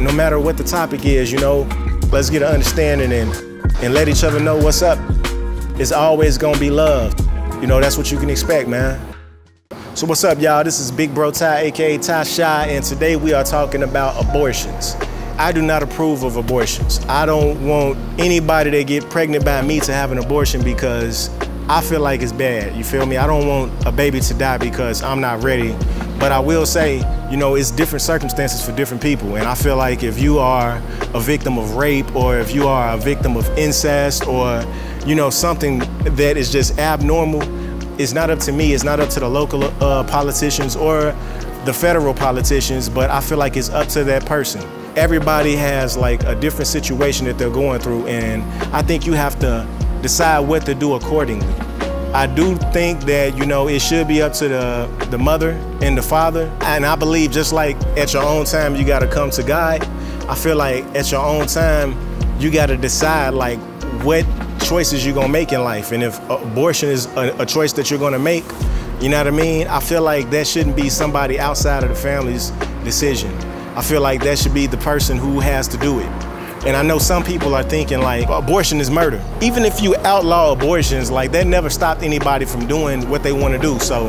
no matter what the topic is, you know, let's get an understanding and, and let each other know what's up. It's always gonna be love. You know, that's what you can expect, man. So what's up, y'all? This is Big Bro Ty, aka Ty Chi, and today we are talking about abortions. I do not approve of abortions. I don't want anybody that get pregnant by me to have an abortion because I feel like it's bad. You feel me? I don't want a baby to die because I'm not ready. But I will say, you know, it's different circumstances for different people. And I feel like if you are a victim of rape or if you are a victim of incest or, you know, something that is just abnormal, it's not up to me, it's not up to the local uh, politicians or the federal politicians, but I feel like it's up to that person. Everybody has like a different situation that they're going through, and I think you have to decide what to do accordingly. I do think that, you know, it should be up to the, the mother and the father. And I believe just like at your own time, you gotta come to God. I feel like at your own time, you gotta decide like what choices you're gonna make in life. And if abortion is a, a choice that you're gonna make, you know what I mean? I feel like that shouldn't be somebody outside of the family's decision. I feel like that should be the person who has to do it. And I know some people are thinking like abortion is murder. Even if you outlaw abortions, like that never stopped anybody from doing what they want to do. So,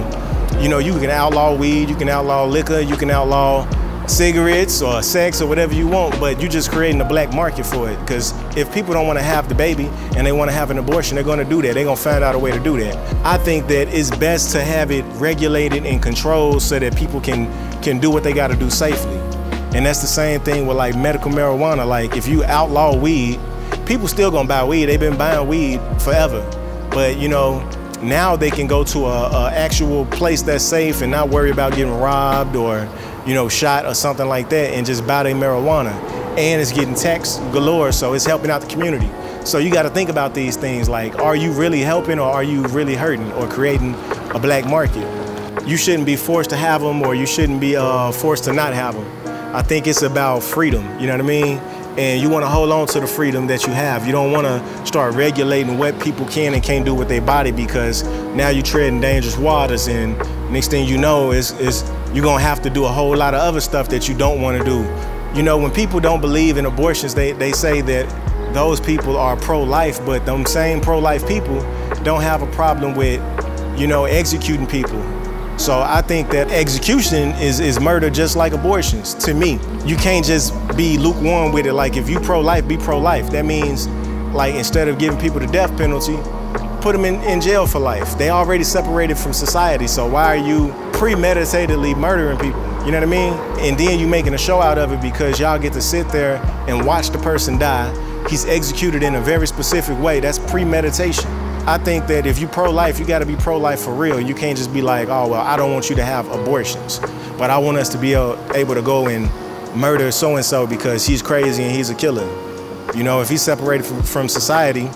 you know, you can outlaw weed, you can outlaw liquor, you can outlaw cigarettes or sex or whatever you want, but you're just creating a black market for it. Because if people don't want to have the baby and they want to have an abortion, they're going to do that. They're going to find out a way to do that. I think that it's best to have it regulated and controlled so that people can can do what they got to do safely. And that's the same thing with like medical marijuana. Like if you outlaw weed, people still gonna buy weed. They've been buying weed forever. But you know, now they can go to a, a, actual place that's safe and not worry about getting robbed or, you know, shot or something like that and just buy their marijuana. And it's getting tax galore, so it's helping out the community. So you got to think about these things like, are you really helping or are you really hurting or creating a black market? You shouldn't be forced to have them or you shouldn't be uh, forced to not have them. I think it's about freedom, you know what I mean? And you want to hold on to the freedom that you have. You don't want to start regulating what people can and can't do with their body because now you're treading dangerous waters and next thing you know is, is you're going to have to do a whole lot of other stuff that you don't want to do. You know, when people don't believe in abortions, they, they say that those people are pro-life, but them same pro-life people don't have a problem with, you know, executing people so I think that execution is, is murder just like abortions to me. You can't just be lukewarm with it. Like if you pro-life, be pro-life. That means like instead of giving people the death penalty, put them in, in jail for life. They already separated from society. So why are you premeditatedly murdering people? You know what I mean? And then you making a show out of it because y'all get to sit there and watch the person die. He's executed in a very specific way. That's premeditation. I think that if you're pro-life, you got to be pro-life for real. You can't just be like, oh, well, I don't want you to have abortions, but I want us to be able to go and murder so-and-so because he's crazy and he's a killer. You know, if he's separated from society,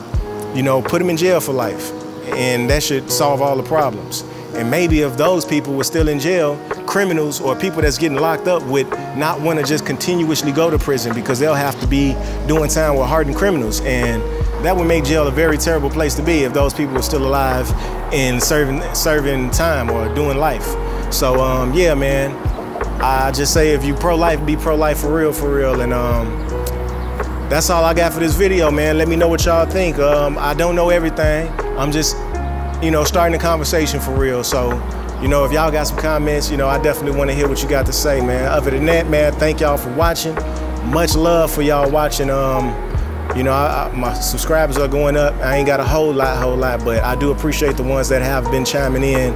you know, put him in jail for life. And that should solve all the problems. And maybe if those people were still in jail, criminals or people that's getting locked up would not want to just continuously go to prison because they'll have to be doing time with hardened criminals. And that would make jail a very terrible place to be if those people were still alive and serving serving time or doing life. So um, yeah, man, I just say if you pro-life, be pro-life for real, for real. And um, that's all I got for this video, man. Let me know what y'all think. Um, I don't know everything. I'm just, you know, starting the conversation for real. So, you know, if y'all got some comments, you know, I definitely want to hear what you got to say, man. Other than that, man, thank y'all for watching. Much love for y'all watching. Um, you know, I, I, my subscribers are going up. I ain't got a whole lot, whole lot, but I do appreciate the ones that have been chiming in.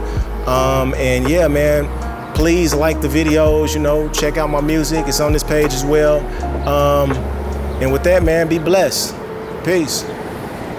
Um, and yeah, man, please like the videos, you know, check out my music. It's on this page as well. Um, and with that, man, be blessed. Peace.